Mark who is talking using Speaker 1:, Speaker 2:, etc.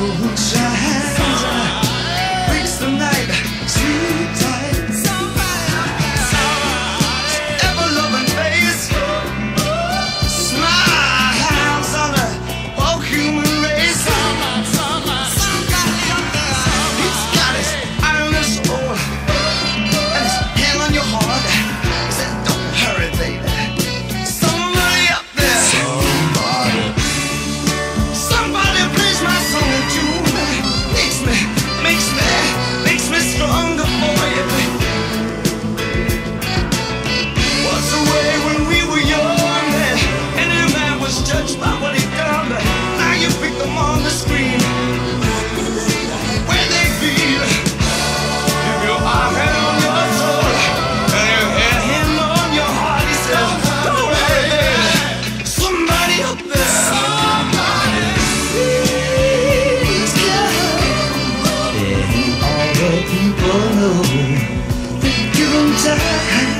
Speaker 1: सोचा है 기분 딱